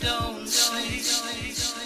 don't sleep.